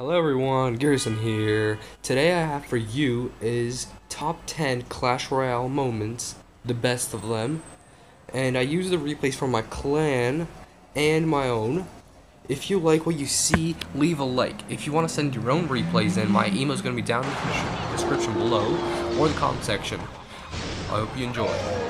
Hello everyone, GarriSun here. Today I have for you is top 10 Clash Royale moments, the best of them. And I use the replays from my clan and my own. If you like what you see, leave a like. If you want to send your own replays in, my email is going to be down in the description below or the comment section. I hope you enjoy.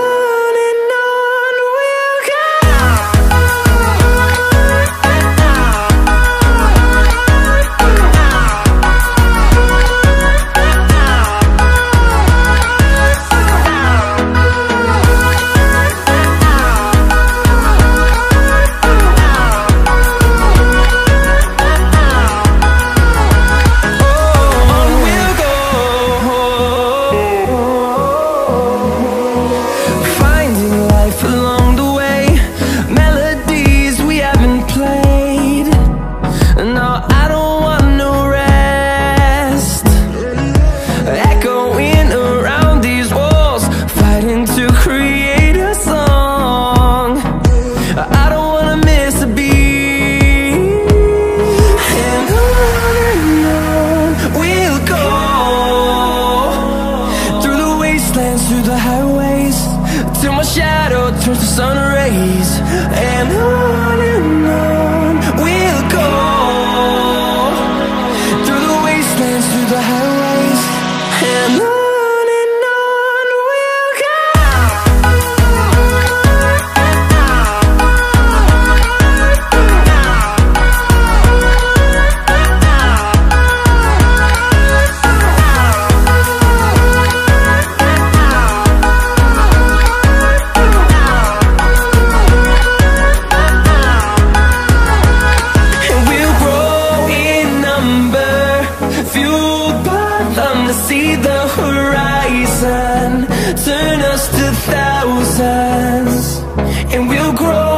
Turns to sun rays and we'll grow